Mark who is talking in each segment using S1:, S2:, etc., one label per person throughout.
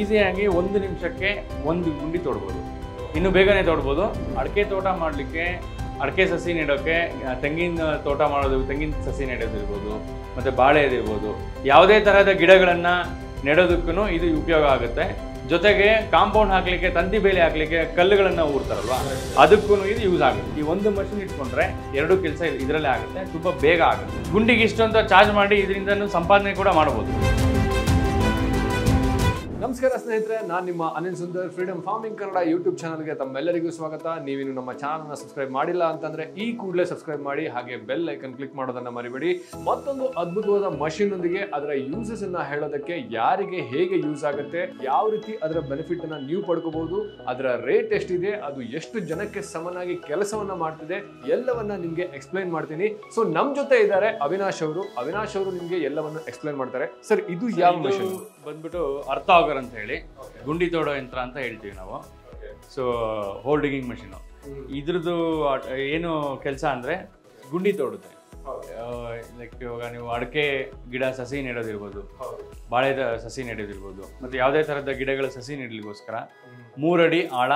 S1: ಈಸಿಯಾಗಿ ಒಂದು ನಿಮಿಷಕ್ಕೆ ಒಂದು ಗುಂಡಿ ತೊಡ್ಬೋದು. ಇನ್ನು ಬೇಗನೆ ತೊಡ್ಬೋದು. ಅಡಿಕೆ ತೋಟ ಮಾಡಲಿಕ್ಕೆ, ಅಡಿಕೆ ಸಸಿ ನೆಡೋಕ್ಕೆ ತೆಂಗಿನ ತೋಟ ಮಾಡೋದು, ತೆಂಗಿನ ಸಸಿ ನೆಡೋದಿರ್ಬೋದು, ಮತ್ತು ಬಾಳೆದಿರ್ಬೋದು ಯಾವುದೇ ಥರದ ಗಿಡಗಳನ್ನು ನೆಡೋದಕ್ಕೂ ಇದು ಉಪಯೋಗ ಆಗುತ್ತೆ. ಜೊತೆಗೆ ಕಾಂಪೌಂಡ್ ಹಾಕಲಿಕ್ಕೆ, ತಂತಿ ಬೇಲಿ ಹಾಕಲಿಕ್ಕೆ ಕಲ್ಲುಗಳನ್ನು ಊರ್ತಾರಲ್ವ? ಅದಕ್ಕೂ ಇದು ಯೂಸ್ ಆಗುತ್ತೆ. ಈ ಒಂದು ಮಷಿನ್ ಇಟ್ಕೊಂಡ್ರೆ ಎರಡು ಕೆಲಸ ಇದರಲ್ಲೇ ಆಗುತ್ತೆ. ತುಂಬ ಬೇಗ ಆಗುತ್ತೆ. ಗುಂಡಿಗೆ ಇಷ್ಟು ಚಾರ್ಜ್ ಮಾಡಿ ಇದರಿಂದ ಸಂಪಾದನೆ ಕೂಡ ಮಾಡ್ಬೋದು.
S2: ನಮಸ್ಕಾರ ಸ್ನೇಹಿತರೆ ನಾನು ನಿಮ್ಮ Anil Sundar Freedom Farming Kannada YouTube ಚಾನಲ್ಗೆ ತಮ್ಮೆಲ್ಲರಿಗೂ ಸ್ವಾಗತ. ನೀವಿನ್ನು ನಮ್ಮ ಚಾನಲ್ನ ಸಬ್ಸ್ಕ್ರೈಬ್ ಮಾಡಿಲ್ಲ ಅಂತಂದ್ರೆ ಈ ಕೂಡಲೇ ಸಬ್ಸ್ಕ್ರೈಬ್ ಮಾಡಿ ಹಾಗೆ ಬೆಲ್ ಐಕನ್ ಕ್ಲಿಕ್ ಮಾಡೋದನ್ನ ಮರಿಬೇಡಿ. ಮತ್ತೊಂದು ಅದ್ಭುತವಾದ ಮಷಿನ್ ಒಂದಿಗೆ ಅದರ ಯೂಸಸ್ ಅನ್ನ ಹೇಳೋದಕ್ಕೆ ಯಾರಿಗೆ ಹೇಗೆ ಯೂಸ್ ಆಗುತ್ತೆ ಯಾವ ರೀತಿ ಅದರ ಬೆನಿಫಿಟ್ ಅನ್ನ ನೀವು ಪಡ್ಕೋಬಹುದು ಅದರ ರೇಟ್ ಎಷ್ಟಿದೆ ಅದು ಎಷ್ಟು ಜನಕ್ಕೆ ಸಮನಾಗಿ ಕೆಲಸವನ್ನ ಮಾಡ್ತಿದೆ ಎಲ್ಲವನ್ನ ನಿಮ್ಗೆ ಎಕ್ಸ್ಪ್ಲೈನ್ ಮಾಡ್ತೀನಿ. ಸೊ ನಮ್ ಜೊತೆ ಇದ್ದಾರೆ ಅವಿನಾಶ್ ಅವರು. ಅವಿನಾಶ್ ಅವರು ನಿಮ್ಗೆ ಎಲ್ಲವನ್ನ ಎಕ್ಸ್ಪ್ಲೈನ್ ಮಾಡ್ತಾರೆ. ಸರ್ ಇದು ಯಾವ ಮಷಿನ್
S1: ಬಂದ್ಬಿಟ್ಟು ಅರ್ಥ ಅಂತ ಹೇಳಿ ಗುಂಡಿ ತೋಡೋ ಯಂತ್ರ ಅಂತ ಹೇಳ್ತೀವಿ ನಾವು. ಸೊ ಹೋಲ್ ಡಿಗಿಂಗ್ ಮಷೀನು ಇದ್ರದ್ದು ಏನು ಕೆಲಸ ಅಂದರೆ ಗುಂಡಿ ತೋಡುತ್ತೆ. ಲೈಕ್ ಇವಾಗ ನೀವು ಅಡಕೆ ಗಿಡ ಸಸಿ ನೆಡೋದಿರ್ಬೋದು ಬಾಳೆದ ಸಸಿ ನೆಡೋದಿರ್ಬೋದು ಮತ್ತು ಯಾವುದೇ ಥರದ ಗಿಡಗಳ ಸಸಿ ನೆಡಲಿಗೋಸ್ಕರ ಮೂರಡಿ ಆಳ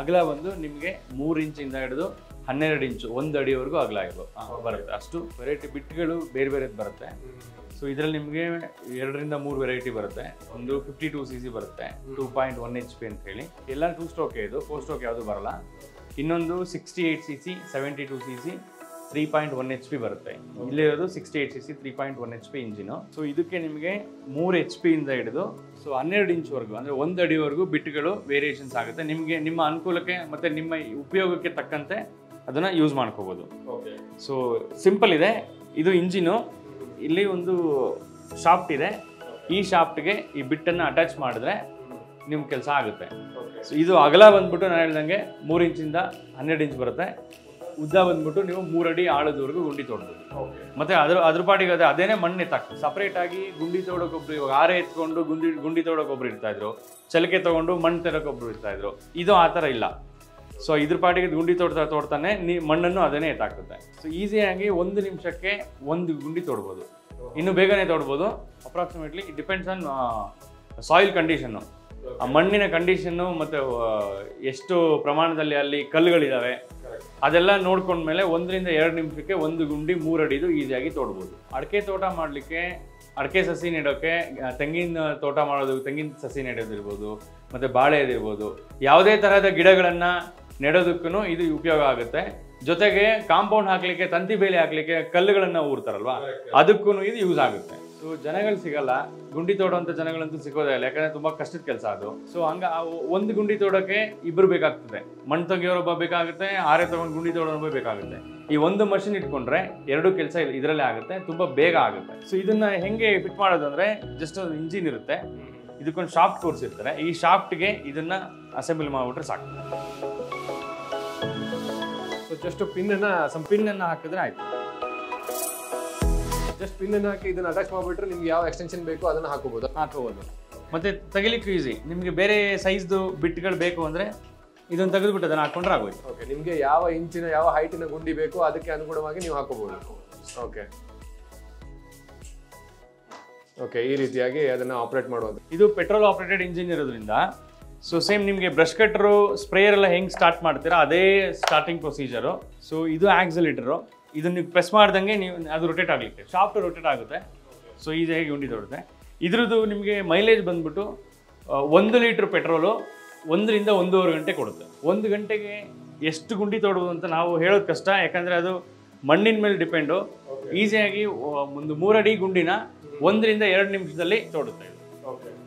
S1: ಅಗಲ ಬಂದು ನಿಮಗೆ ಮೂರು ಇಂಚಿಂದ ಹಿಡಿದು ಹನ್ನೆರಡು ಇಂಚು ಒಂದು ಅಡಿವರೆಗೂ ಅಗಲ ಇದು ಬರುತ್ತೆ. ಅಷ್ಟು ವೆರೈಟಿ ಬಿಟ್ಗಳು ಬೇರೆ ಬೇರೆದು ಬರುತ್ತೆ. ಸೊ ಇದರಲ್ಲಿ ನಿಮಗೆ ಎರಡರಿಂದ ಮೂರು ವೆರೈಟಿ ಬರುತ್ತೆ. ಒಂದು ಫಿಫ್ಟಿ ಟು ಸಿ ಸಿ ಬರುತ್ತೆ two point one H P ಅಂತ ಹೇಳಿ. ಎಲ್ಲ ಟೂ ಸ್ಟ್ರೋಕ್ ಇದು ಫೋರ್ ಸ್ಟೋಕ್ ಯಾವುದು ಬರಲ್ಲ. ಇನ್ನೊಂದು sixty eight C C seventy two C C three point one H P ಬರುತ್ತೆ. ಇಲ್ಲಿರೋದು sixty eight C C three point one H P engine so ಇದಕ್ಕೆ ನಿಮಗೆ ಮೂರು ಎಚ್ ಪಿ ಇಂದ ಹಿಡಿದು ಸೊ ಹನ್ನೆರಡು ಇಂಚ್ವರೆಗೂ ಅಂದರೆ ಒಂದು ಅಡಿವರೆಗೂ ಬಿಟ್ಗಳು ವೇರಿಯೇಷನ್ಸ್ ಆಗುತ್ತೆ. ನಿಮಗೆ ನಿಮ್ಮ ಅನುಕೂಲಕ್ಕೆ ಮತ್ತು ನಿಮ್ಮ ಉಪಯೋಗಕ್ಕೆ ತಕ್ಕಂತೆ ಅದನ್ನು ಯೂಸ್ ಮಾಡ್ಕೋಬೋದು. ಸೊ ಸಿಂಪಲ್ ಇದೆ. ಇದು ಇಂಜಿನು ಇಲ್ಲಿ ಒಂದು ಶಾಫ್ಟ್ ಇದೆ. ಈ ಶಾಫ್ಟ್ಗೆ ಈ ಬಿಟ್ಟನ್ನು ಅಟ್ಯಾಚ್ ಮಾಡಿದ್ರೆ ನಿಮ್ಮ ಕೆಲಸ ಆಗುತ್ತೆ. ಇದು ಅಗಲ ಬಂದ್ಬಿಟ್ಟು ನಾನು ಹೇಳ್ದಂಗೆ ಮೂರು ಇಂಚಿಂದ ಹನ್ನೆರಡು ಇಂಚ್ ಬರುತ್ತೆ. ಉದ್ದ ಬಂದ್ಬಿಟ್ಟು ನೀವು ಮೂರಡಿ ಆಳದವರೆಗೂ ಗುಂಡಿ ತೋಡ್ಬೋದು. ಮತ್ತೆ ಅದ್ರ ಅದ್ರ ಪಾಟಿಗೆ ಅದೇ, ಅದೇನೇ ಮಣ್ಣು ಎತ್ತಾಕ್ತದೆ ಸಪ್ರೇಟಾಗಿ ಗುಂಡಿ ತೋಡೋಕೊಬ್ರು, ಇವಾಗ ಆರೆ ಎತ್ಕೊಂಡು ಗುಂಡಿ ಗುಂಡಿ ತೋಡೋಕೊಬ್ರು ಇರ್ತಾ ಇದ್ರು. ತೊಗೊಂಡು ಮಣ್ಣು ತರೋಕೊಬ್ರು ಇರ್ತಾ ಇದ್ರು. ಇದು ಆ ಥರ ಇಲ್ಲ. ಸೊ ಇದ್ರ ಪಾಟಿಗೆ ಗುಂಡಿ ತೋಡ್ತಾ ತೋಡ್ತಾನೆ, ನೀ ಮಣ್ಣನ್ನು ಅದನ್ನೇ ಎತ್ತಾಕ್ತದೆ. ಸೊ ಈಸಿಯಾಗಿ ಒಂದು ನಿಮಿಷಕ್ಕೆ ಒಂದು ಗುಂಡಿ ತೋಡ್ಬೋದು. ಇನ್ನು ಬೇಗನೆ ತೋಡ್ಬೋದು. Approximately it depends on soil condition ಆ ಮಣ್ಣಿನ ಕಂಡೀಷನ್ನು ಮತ್ತು ಎಷ್ಟು ಪ್ರಮಾಣದಲ್ಲಿ ಅಲ್ಲಿ ಕಲ್ಲುಗಳಿದ್ದಾವೆ ಅದೆಲ್ಲ ನೋಡ್ಕೊಂಡ್ಮೇಲೆ ಒಂದರಿಂದ ಎರಡು ನಿಮಿಷಕ್ಕೆ ಒಂದು ಗುಂಡಿ ಮೂರಡಿದು ಈಸಿಯಾಗಿ ತೋಡ್ಬೋದು. ಅಡಿಕೆ ತೋಟ ಮಾಡಲಿಕ್ಕೆ, ಅಡಿಕೆ ಸಸಿ ನೆಡೋಕ್ಕೆ ತೆಂಗಿನ ತೋಟ ಮಾಡೋದು, ತೆಂಗಿನ ಸಸಿ ನೆಡೋದಿರ್ಬೋದು, ಮತ್ತು ಬಾಳೆದಿರ್ಬೋದು ಯಾವುದೇ ತರಹದ ಗಿಡಗಳನ್ನು ನೆಡೋದಕ್ಕೂ ಇದು ಉಪಯೋಗ ಆಗುತ್ತೆ. ಜೊತೆಗೆ ಕಾಂಪೌಂಡ್ ಹಾಕ್ಲಿಕ್ಕೆ ತಂತಿ ಬೇಲಿ ಹಾಕ್ಲಿಕ್ಕೆ ಕಲ್ಲುಗಳನ್ನ ಊರ್ತಾರಲ್ವಾ? ಅದಕ್ಕೂ ಇದು ಯೂಸ್ ಆಗುತ್ತೆ. ಸೊ ಜನಗಳು ಸಿಗಲ್ಲ. ಗುಂಡಿ ತೋಡುವಂತ ಜನಗಳಂತೂ ಸಿಗೋದೇ ಇಲ್ಲ. ಯಾಕಂದ್ರೆ ತುಂಬಾ ಕಷ್ಟದ ಕೆಲಸ ಅದು. ಸೊ ಹಂಗ ಒಂದು ಗುಂಡಿ ತೋಡಕ್ಕೆ ಇಬ್ರು ಬೇಕಾಗ್ತದೆ. ಮಣ್ಣು ತೆಗಿಯೋರೊಬ್ಬ ಬೇಕಾಗುತ್ತೆ ಆರೆ ತಗೊಂಡು ಗುಂಡಿ ತೋಡೋರೊಬ್ಬ ಬೇಕಾಗುತ್ತೆ. ಈ ಒಂದು ಮಷಿನ್ ಇಟ್ಕೊಂಡ್ರೆ ಎರಡು ಕೆಲಸ ಇದರಲ್ಲೇ ಆಗುತ್ತೆ ತುಂಬಾ ಬೇಗ ಆಗುತ್ತೆ. ಸೊ ಇದನ್ನ ಹೆಂಗೆ ಫಿಟ್ ಮಾಡೋದಂದ್ರೆ ಜಸ್ಟ್ ಒಂದು ಇಂಜಿನ್ ಇರುತ್ತೆ. ಇದಕ್ಕೊಂದು ಶಾಫ್ಟ್ ತೋರಿಸಿರ್ತಾರೆ. ಈ ಶಾಫ್ಟ್ಗೆ ಇದನ್ನ ಅಸೆಂಬ್ಲಿ ಮಾಡಿಬಿಟ್ರೆ ಸಾಕು.
S2: ಸೊ ಜಸ್ಟ್ ಪಿನ್ ಅನ್ನ
S1: ಪಿನ್ ಅನ್ನ ಹಾಕಿದ್ರೆ ಆಯ್ತು.
S2: ಜಸ್ಟ್ ಪಿನ್ ಅನ್ನ ಹಾಕಿ ಇದನ್ನ ಅಟ್ಯಾಚ್ ಮಾಡಿಬಿಟ್ರೆ ನಿಮ್ಗೆ ಯಾವ ಎಕ್ಸ್ಟೆನ್ಷನ್ ಬೇಕೋ ಅದನ್ನ ಹಾಕೋಬಹುದು
S1: ಹಾಕೋಬೋದು. ಮತ್ತೆ ತೆಗಿಲಿಕ್ಕೂ ಈಸಿ ನಿಮಗೆ ಬೇರೆ ಸೈಜ್ದು ಬಿಟ್ಗಳು ಬೇಕು ಅಂದರೆ ಇದನ್ನು ತೆಗೆದುಬಿಟ್ಟು ಅದನ್ನು ಹಾಕೊಂಡ್ರೆ ಆಗೋಯ್ತು.
S2: ಓಕೆ ನಿಮ್ಗೆ ಯಾವ ಇಂಚಿನ ಯಾವ ಹೈಟಿನ ಗುಂಡಿ ಬೇಕೋ ಅದಕ್ಕೆ ಅನುಗುಣವಾಗಿ ನೀವು ಹಾಕೋಬಹುದು ಓಕೆ ಓಕೆ ಈ ರೀತಿಯಾಗಿ ಅದನ್ನ ಆಪರೇಟ್ ಮಾಡೋದು
S1: ಇದು ಪೆಟ್ರೋಲ್ ಆಪರೇಟೆಡ್ ಇಂಜಿನ್ ಇರೋದ್ರಿಂದ ಸೊ ಸೇಮ್ ನಿಮಗೆ ಬ್ರಷ್ ಕಟ್ಟರು ಸ್ಪ್ರೇಯರ್ ಎಲ್ಲ ಹೆಂಗೆ ಸ್ಟಾರ್ಟ್ ಮಾಡ್ತೀರಾ? ಅದೇ ಸ್ಟಾರ್ಟಿಂಗ್ ಪ್ರೊಸೀಜರು ಸೊ ಇದು ಆಕ್ಸಲೇಟರು ಇದನ್ನ ನೀವು ಪ್ರೆಸ್ ಮಾಡ್ದಂಗೆ ನೀವು ಅದು ರೊಟೇಟ್ ಆಗಲಿಕ್ಕೆ. ಶಾಫ್ಟ್ ರೊಟೇಟ್ ಆಗುತ್ತೆ. ಸೊ ಈಸಿಯಾಗಿ ಉಂಡಿ ತೊಡುತ್ತೆ ಇದ್ರದ್ದು ನಿಮಗೆ ಮೈಲೇಜ್ ಬಂದ್ಬಿಟ್ಟು ಒಂದು ಲೀಟ್ರ್ ಪೆಟ್ರೋಲು ಒಂದರಿಂದ ಒಂದೂವರೆ ಗಂಟೆ ಕೊಡುತ್ತೆ. ಒಂದು ಗಂಟೆಗೆ ಎಷ್ಟು ಗುಂಡಿ ತೊಡೋದು ಅಂತ ನಾವು ಹೇಳೋದು ಕಷ್ಟ. ಯಾಕಂದರೆ ಅದು ಮಣ್ಣಿನ ಮೇಲೆ ಡಿಪೆಂಡು ಈಸಿಯಾಗಿ ಒಂದು ಮೂರಡಿ ಗುಂಡಿನ ಒಂದರಿಂದ ಎರಡು ನಿಮಿಷದಲ್ಲಿ ತೋಡುತ್ತೆ. ಇದು.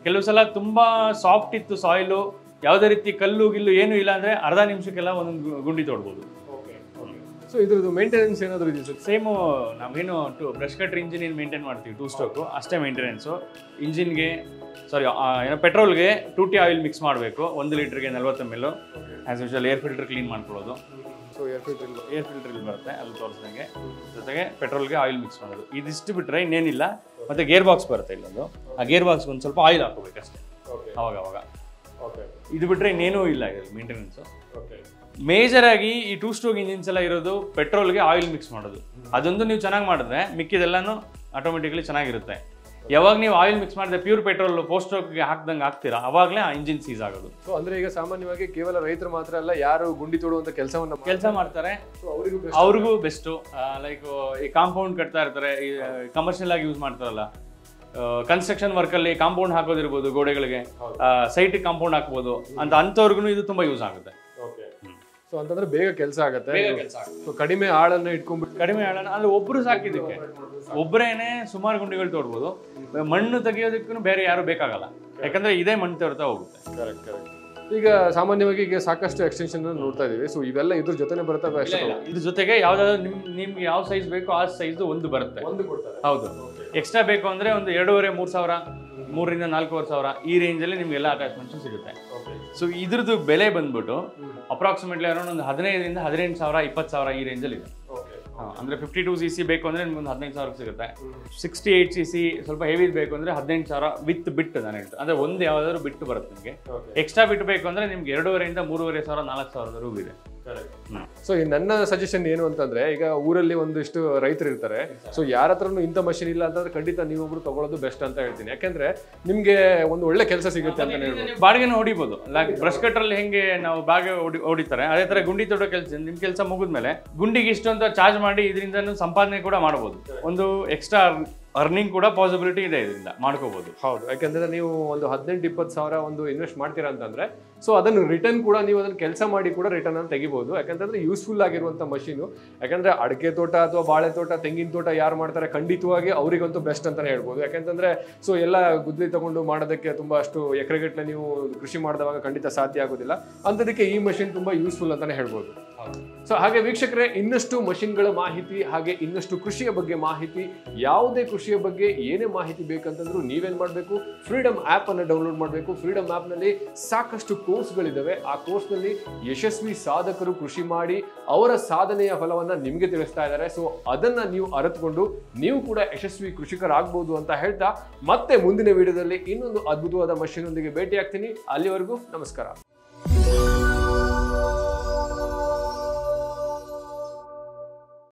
S1: ಕೆಲವು ಸಲ ತುಂಬ ಸಾಫ್ಟ್ ಇತ್ತು ಸಾಯಿಲು ಯಾವುದೇ ರೀತಿ ಕಲ್ಲು ಗಿಲ್ಲು ಏನು ಇಲ್ಲ ಅಂದರೆ ಅರ್ಧ ನಿಮಿಷಕ್ಕೆಲ್ಲ ಒಂದೊಂದು ಗುಂಡಿ ತೊಡ್ಬೋದು.
S2: ಸೊ ಇದ್ರದ್ದು ಮೇಂಟೆನೆನ್ಸ್ ಏನಾದರೂ ಇದೆ ಸರ್?
S1: ಸೇಮು ನಾವೇನು ಟು ಬ್ರಷ್ ಕಟ್ರ್ ಇಂಜಿನ್ ಏನು ಮೇಂಟೈನ್ ಮಾಡ್ತೀವಿ ಟೂ ಸ್ಟೋಕು ಅಷ್ಟೇ ಮೇಂಟೆನೆನ್ಸು ಇಂಜಿನ್ಗೆ ಸಾರಿ ಏನೋ ಪೆಟ್ರೋಲ್ಗೆ ಟೂ ಟಿ ಆಯಿಲ್ ಮಿಕ್ಸ್ ಮಾಡಬೇಕು ಒಂದು ಲೀಟ್ರಿಗೆ ನಲ್ವತ್ತು M L as usual air filter clean ಮಾಡ್ಕೊಳ್ಳೋದು.
S2: ಸೊ ಏರ್ ಫಿಲ್ಟ್ರಿಲ್
S1: ಏರ್ ಫಿಲ್ಟರ್ ಇಲ್ಲಿ ಬರುತ್ತೆ ಅದು ತೋರಿಸ್ದಂಗೆ. ಜೊತೆಗೆ ಪೆಟ್ರೋಲ್ಗೆ ಆಯಿಲ್ ಮಿಕ್ಸ್ ಮಾಡೋದು. ಇದಿಷ್ಟು ಬಿಟ್ಟರೆ ಇನ್ನೇನಿಲ್ಲ. ಮತ್ತು ಗೇರ್ ಬಾಕ್ಸ್ ಬರುತ್ತೆ ಇಲ್ಲೊಂದು. ಆ ಗೇರ್ ಬಾಕ್ಸ್ ಒಂದು ಸ್ವಲ್ಪ ಆಯಿಲ್ ಹಾಕೋಬೇಕಷ್ಟೇ ಅವಾಗ ಅವಾಗ
S2: ಓಕೆ
S1: ಇದು ಬಿಟ್ಟರೆ ಇನ್ನೇನೂ ಇಲ್ಲ ಇದರಲ್ಲಿ ಮೇಂಟೆನೆನ್ಸು
S2: ಓಕೆ
S1: ಮೇಜರ್ ಆಗಿ ಈ ಟೂ ಸ್ಟ್ರೋಕ್ ಇಂಜಿನ್ಸ್ ಎಲ್ಲ ಇರೋದು ಪೆಟ್ರೋಲ್ಗೆ ಆಯಿಲ್ ಮಿಕ್ಸ್ ಮಾಡೋದು. ಅದೊಂದು ನೀವು ಚೆನ್ನಾಗಿ ಮಾಡಿದ್ರೆ ಮಿಕ್ಕಿದೆಲ್ಲನೂ ಆಟೋಮೆಟಿಕ್ಲಿ ಚೆನ್ನಾಗಿರುತ್ತೆ. ಯಾವಾಗ ನೀವು ಆಯಿಲ್ ಮಿಕ್ಸ್ ಮಾಡಿದ್ರೆ ಪ್ಯೂರ್ ಪೆಟ್ರೋಲ್ ಪೋಸ್ಟ್ ಹಾಕ್ದಂಗೆ ಹಾಕ್ತೀರಾ? ಅವಾಗಲೇ ಆ ಇಂಜಿನ್ ಸೀಸ್ ಆಗೋದು.
S2: ಸೊ ಅಂದ್ರೆ ಈಗ ಸಾಮಾನ್ಯವಾಗಿ ಕೇವಲ ರೈತರು ಮಾತ್ರ ಅಲ್ಲ ಯಾರು ಗುಂಡಿ ತೋಡುವಂತ ಕೆಲಸವನ್ನ
S1: ಕೆಲಸ ಮಾಡ್ತಾರೆ.
S2: ಅವರಿಗೂ
S1: ಅವ್ರಿಗೂ ಬೆಸ್ಟು ಲೈಕ್ ಈ ಕಾಂಪೌಂಡ್ ಕಟ್ತಾ ಇರ್ತಾರೆ ಕಮರ್ಷಿಯಲ್ ಆಗಿ ಯೂಸ್ ಮಾಡ್ತಾರಲ್ಲ. ಕನ್ಸ್ಟ್ರಕ್ಷನ್ ವರ್ಕಲ್ಲಿ ಕಾಂಪೌಂಡ್ ಹಾಕೋದಿರ್ಬೋದು ಗೋಡೆಗಳಿಗೆ. ಸೈಟ್ ಕಾಂಪೌಂಡ್ ಹಾಕ್ಬೋದು ಅಂತ ಅಂಥವ್ರಿಗೂ ಇದು ತುಂಬಾ ಯೂಸ್ ಆಗುತ್ತೆ.
S2: ಸೊ ಅಂತಂದ್ರೆ ಬೇಗ ಕೆಲಸ ಆಗತ್ತೆ. ಸೊ ಕಡಿಮೆ ಆಳನ್ನ ಇಟ್ಕೊಂಡ್ಬಿಟ್ಟು
S1: ಕಡಿಮೆ ಆಳನ್ನ ಅಲ್ಲಿ ಒಬ್ರು ಸಾಕಿದ್ದಕ್ಕೆ. ಒಬ್ಬರೇನೆ ಸುಮಾರು ಗುಂಡಿಗಳು ತೋಡ್ಬೋದು. ಮಣ್ಣು ತೆಗಿಯೋದಕ್ಕೂ ಬೇರೆ ಯಾರು ಬೇಕಾಗಲ್ಲ. ಯಾಕಂದ್ರೆ ಇದೇ ಮಣ್ಣು ತೋರ್ತಾ ಹೋಗುತ್ತೆ.
S2: ಕರೆಕ್ಟ್ ಕರೆಕ್ಟ್ ಈಗ ಸಾಮಾನ್ಯವಾಗಿ ಈಗ ಸಾಕಷ್ಟು ಎಕ್ಸ್ಟೆನ್ಷನ್ ನೋಡ್ತಾ ಇದೀವಿ ಸೊ ಇವೆಲ್ಲ ಇದ್ರ ಜೊತೆನೆ ಬರ್ತವೆ ಅಷ್ಟೇ
S1: ಇದ್ರ ಜೊತೆಗೆ ಯಾವ್ದಾದ್ರು ನಿಮ್ ನಿಮ್ಗೆ ಯಾವ ಸೈಜ್ ಬೇಕೋ ಆ ಸೈಜ್ ಒಂದು ಬರುತ್ತೆ. ಹೌದು. ಎಕ್ಸ್ಟ್ರಾ ಬೇಕು ಅಂದ್ರೆ ಒಂದು ಎರಡೂವರೆ ಮೂರು ಸಾವಿರ. ಮೂರರಿಂದ ನಾಲ್ಕೂವರೆ ಸಾವಿರ ಈ ರೇಂಜಲ್ಲಿ ನಿಮ್ಗೆ ಎಲ್ಲ ಅಟ್ಯಾಚ್ಮೆಂಟ್ಸ್ ಸಿಗುತ್ತೆ. ಸೊ ಇದ್ರದ್ದು ಬೆಲೆ ಬಂದ್ಬಿಟ್ಟು ಅಪ್ರಾಕ್ಸಿಮೇಟ್ಲಿ ಅರೌಂಡ್ ಒಂದು ಹದಿನೈದರಿಂದ ಹದಿನೆಂಟು ಸಾವಿರ ಇಪ್ಪತ್ತು ಸಾವಿರ ಈ ರೇಂಜಲ್ಲಿ ಇದೆ. ಅಂದರೆ ಅಂದ್ರೆ ಫಿಫ್ಟಿ ಟೂ ಸಿ ಸಿ ಬೇಕು ಅಂದ್ರೆ ನಿಮ್ಗೆ ಒಂದು ಹದಿನೈದು ಸಾವಿರಕ್ಕೆ ಸಿಗುತ್ತೆ. ಸಿಕ್ಸ್ಟಿ ಏಯ್ಟ್ ಸಿ ಸಿ ಸ್ವಲ್ಪ ಹೆವಿ ಬೇಕು ಅಂದ್ರೆ ಹದಿನೆಂಟು ಸಾವಿರ ವಿತ್ ಬಿಟ್ಟು ನಾನು ಹೇಳ್ತೀನಿ. ಅಂದರೆ ಒಂದು ಯಾವುದಾದ್ರು ಬಿಟ್ಟು ಬರುತ್ತೆ ನಿಮಗೆ. ಎಕ್ಸ್ಟ್ರಾ ಬಿಟ್ಟು ಬೇಕು ಅಂದ್ರೆ ನಿಮ್ಗೆ ಎರಡೂವರೆಯಿಂದ ಮೂರುವರೆ ಸಾವಿರ ನಾಲ್ಕು ಸಾವಿರದವರೆಗೂ ಇದೆ.
S2: ಸೊ ಈ ನನ್ನ ಸಜೆಷನ್ ಏನು ಅಂತಂದ್ರೆ ಈಗ ಊರಲ್ಲಿ ಒಂದಿಷ್ಟು ರೈತರು ಇರ್ತಾರೆ. ಸೊ ಯಾರ ಹತ್ರನು ಇಂಥ ಮಷಿನ್ ಇಲ್ಲ ಅಂತಂದ್ರೆ ಖಂಡಿತ ನೀವೊಬ್ರು ತಗೊಳ್ಳೋದು ಬೆಸ್ಟ್ ಅಂತ ಹೇಳ್ತೀನಿ. ಯಾಕಂದ್ರೆ ನಿಮ್ಗೆ ಒಂದು ಒಳ್ಳೆ ಕೆಲಸ ಸಿಗುತ್ತೆ ಅಂತ ಹೇಳ್ಬೋದು.
S1: ಬಾಡಿಗೆನ ಹೊಡಿಬೋದು. ಲೈಕ್ ಬ್ರಷ್ ಕಟ್ರಲ್ಲಿ ಹೆಂಗೆ ನಾವು ಬಾಗೆ ಹೊಡಿ ಹೊಡಿತಾರೆ. ಅದೇ ತರ ಗುಂಡಿ ತೊಡೋ ಕೆಲಸ ನಿಮ್ ಕೆಲಸ ಮುಗಿದ್ಮೇಲೆ ಗುಂಡಿಗೆ ಇಷ್ಟು ಅಂತ ಚಾರ್ಜ್ ಮಾಡಿ ಇದರಿಂದ ಸಂಪಾದನೆ ಕೂಡ ಮಾಡಬಹುದು ಒಂದು ಎಕ್ಸ್ಟ್ರಾ ಅರ್ನಿಂಗ್ ಕೂಡ ಪಾಸಿಬಿಲಿಟಿ ಇದೆ ಇದರಿಂದ ಮಾಡ್ಕೋಬಹುದು
S2: ಹೌದು, ಯಾಕಂದ್ರೆ ನೀವು ಒಂದು ಹದಿನೆಂಟು, ಇಪ್ಪತ್ತು ಸಾವಿರ ಒಂದು ಇನ್ವೆಸ್ಟ್ ಮಾಡ್ತೀರಾ ಅಂತಂದ್ರೆ ಸೊ ಅದನ್ನು ರಿಟರ್ನ್ ಕೂಡ ನೀವು ಅದನ್ನು ಕೆಲಸ ಮಾಡಿ ಕೂಡ ರಿಟರ್ನ್ ಅನ್ನು ತೆಗಿಬಹುದು ಯಾಕಂತಂದ್ರೆ ಯೂಸ್ಫುಲ್ ಆಗಿರುವಂತ ಮಷೀನು ಯಾಕಂದ್ರೆ ಅಡಿಕೆ ತೋಟ ಅಥವಾ ಬಾಳೆ ತೋಟ, ತೆಂಗಿನ ತೋಟ ಯಾರು ಮಾಡ್ತಾರೆ? ಖಂಡಿತವಾಗಿ ಅವರಿಗಂತೂ ಬೆಸ್ಟ್ ಅಂತಾನೆ ಹೇಳ್ಬೋದು. ಯಾಕಂತಂದ್ರೆ ಸೊ ಎಲ್ಲ ಗುದ್ದಲಿ ತಗೊಂಡು ಮಾಡೋದಕ್ಕೆ ತುಂಬಾ ಅಷ್ಟು ಎಕರೆಗಟ್ಟಲೆ ನೀವು ಕೃಷಿ ಮಾಡಿದವಾಗ ಖಂಡಿತ ಸಾಧ್ಯ ಆಗೋದಿಲ್ಲ. ಅಂಥದಕ್ಕೆ ಈ ಮಷೀನ್ ತುಂಬಾ ಯೂಸ್ಫುಲ್ ಅಂತಾನೆ ಹೇಳ್ಬೋದು. ಸೊ ಹಾಗೆ ವೀಕ್ಷಕರೇ, ಇನ್ನಷ್ಟು ಮಷಿನ್ಗಳ ಮಾಹಿತಿ ಹಾಗೆ ಇನ್ನಷ್ಟು ಕೃಷಿಯ ಬಗ್ಗೆ ಮಾಹಿತಿ, ಯಾವುದೇ ಕೃಷಿಯ ಬಗ್ಗೆ ಏನೇ ಮಾಹಿತಿ ಬೇಕಂತಂದ್ರೂ ನೀವೇನ್ ಮಾಡಬೇಕು? ಫ್ರೀಡಮ್ ಆಪ್ ಅನ್ನು ಡೌನ್ಲೋಡ್ ಮಾಡಬೇಕು. ಫ್ರೀಡಮ್ ಆಪ್ನಲ್ಲಿ ಸಾಕಷ್ಟು ಕೋರ್ಸ್ಗಳಿದ್ದಾವೆ ಆ ಕೋರ್ಸ್ನಲ್ಲಿ ಯಶಸ್ವಿ ಸಾಧಕರು ಕೃಷಿ ಮಾಡಿ ಅವರ ಸಾಧನೆಯ ಫಲವನ್ನ ನಿಮಗೆ ತಿಳಿಸ್ತಾ ಇದ್ದಾರೆ. ಸೊ ಅದನ್ನ ನೀವು ಅರತ್ಕೊಂಡು ನೀವು ಕೂಡ ಯಶಸ್ವಿ ಕೃಷಿಕರಾಗಬಹುದು ಅಂತ ಹೇಳ್ತಾ ಮತ್ತೆ ಮುಂದಿನ ವಿಡಿಯೋದಲ್ಲಿ ಇನ್ನೊಂದು ಅದ್ಭುತವಾದ ಮಷಿನ್ ಒಂದಿಗೆ ಭೇಟಿ ಆಗ್ತೀನಿ ಅಲ್ಲಿವರೆಗೂ ನಮಸ್ಕಾರ.